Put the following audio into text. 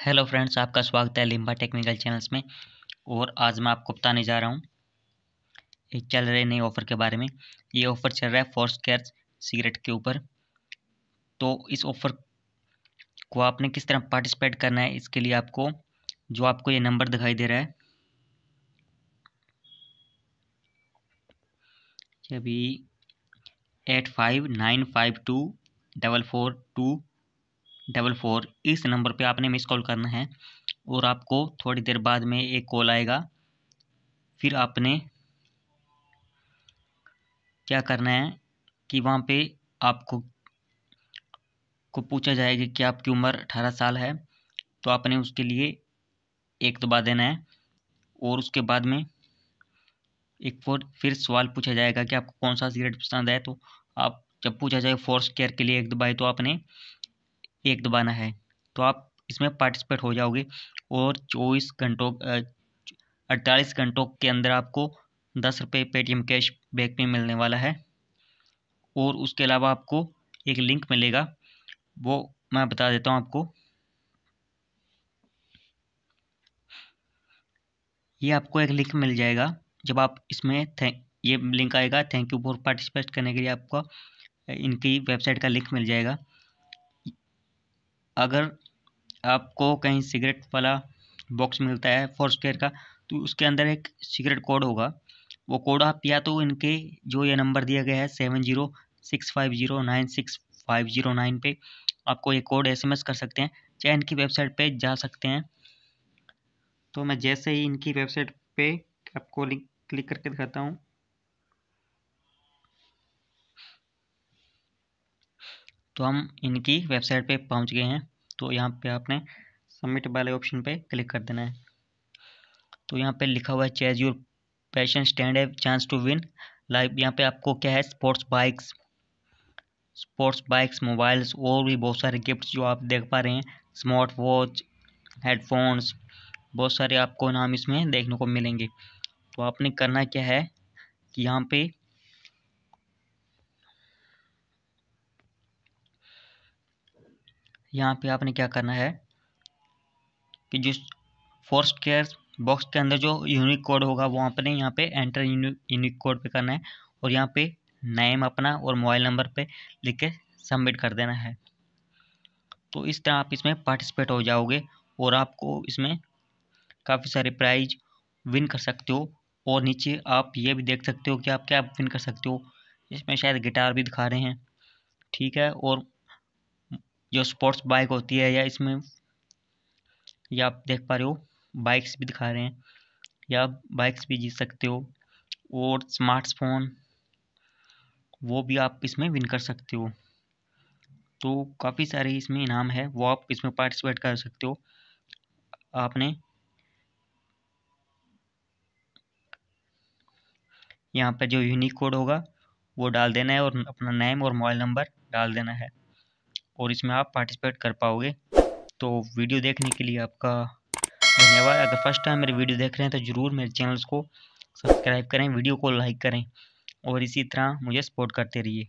Hello friends, आपका स्वागत है लिम्बा टेक्निकल चैनल्स में। और आज मैं आपको बताने जा रहा हूँ एक चल रहे नए ऑफ़र के बारे में। ये ऑफ़र चल रहा है फोर्स केयर सिगरेट के ऊपर। तो इस ऑफ़र को आपने किस तरह पार्टिसिपेट करना है, इसके लिए आपको, जो आपको ये नंबर दिखाई दे रहा है अभी eight five nine five two double four two double four, इस नंबर पे आपने मिस कॉल करना है और आपको थोड़ी देर बाद में एक कॉल आएगा। फिर आपने क्या करना है कि वहाँ पे आपको, को पूछा जाएगा कि आपकी उम्र अठारह साल है तो आपने उसके लिए एक दबा देना है और उसके बाद में एक फोर, फिर सवाल पूछा जाएगा कि आपको कौन सा सिगरेट पसंद है तो आप जब पूछा जाए फोर्स केयर के लिए एक दबाए तो आपने एक दबाना है। तो आप इसमें पार्टिसिपेट हो जाओगे और चौबीस घंटों अड़तालीस घंटों के अंदर आपको दस रुपये पेटीएम कैश बैक में मिलने वाला है। और उसके अलावा आपको एक लिंक मिलेगा। वो मैं बता देता हूँ आपको। ये आपको एक लिंक मिल जाएगा। जब आप इसमें थैंक ये लिंक आएगा। थैंक यू फॉर पार्टिसिपेट करने के लिए आपको इनकी वेबसाइट का लिंक मिल जाएगा। अगर आपको कहीं सिगरेट वाला बॉक्स मिलता है फॉर स्केयर का तो उसके अंदर एक सिगरेट कोड होगा। वो कोड आप या तो इनके जो ये नंबर दिया गया है seven zero six five zero nine six five zero nine पे आपको ये कोड एसएमएस कर सकते हैं। चाहे इनकी वेबसाइट पे जा सकते हैं। तो मैं जैसे ही इनकी वेबसाइट पे आपको लिंक, क्लिक करके दिखाता हूँ। तो हम इनकी वेबसाइट पे पहुँच गए हैं। तो यहाँ पे आपने सबमिट वाले ऑप्शन पे क्लिक कर देना है। तो यहाँ पे लिखा हुआ है chase your passion stand a chance to win live यहाँ पे आपको क्या है sports bikes sports bikes mobiles और भी बहुत सारे गिफ्ट्स जो आप देख पा रहे हैं। स्मार्ट वॉच हेडफोन्स बहुत सारे आपको नाम इसमें देखने को मिलेंगे। तो आपने करना क्या है कि यहाँ पे यहाँ पे आपने क्या करना है कि जिस फोर्स केयर बॉक्स के अंदर जो यूनिक कोड होगा, वो आपने यहाँ पे एंटर यूनिक कोड पे करना है और यहाँ पे नेम अपना और मोबाइल नंबर पे लिख के सबमिट कर देना है। तो इस तरह आप इसमें पार्टिसिपेट हो जाओगे और आपको इसमें काफ़ी सारे प्राइज विन कर सकते हो और नीचे आप ये भी देख सकते हो कि आप क्या विन कर सकते हो। इसमें शायद गिटार भी दिखा रहे हैं। ठीक है और जो स्पोर्ट्स बाइक होती है या इसमें, या आप देख पा रहे हो बाइक्स भी दिखा रहे हैं, या बाइक्स भी जीत सकते हो, और स्मार्टफ़ोन वो भी आप इसमें विन कर सकते हो। तो काफ़ी सारे इसमें इनाम है, वो आप इसमें पार्टिसिपेट कर सकते हो। आपने यहाँ पर जो यूनिक कोड होगा, वो डाल देना है और अपना नेम और मोबाइल नंबर डाल देना है। और इसमें आप पार्टिसिपेट कर पाओगे। तो वीडियो देखने के लिए आपका धन्यवाद। अगर फ़र्स्ट टाइम मेरे वीडियो देख रहे हैं तो ज़रूर मेरे चैनल्स को सब्सक्राइब करें वीडियो को लाइक करें और इसी तरह मुझे सपोर्ट करते रहिए।